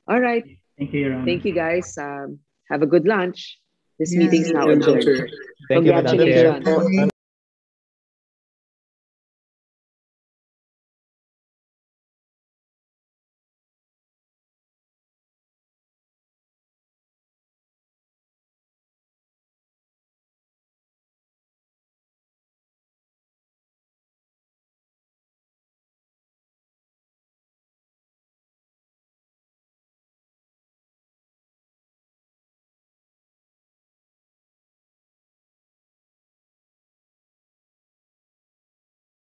All right. Thank you, Your Honor. Thank you guys. Um, have a good lunch. This Yeah. meeting is now adjourned. Chair. Thank you, Madam Chair. Congratulations.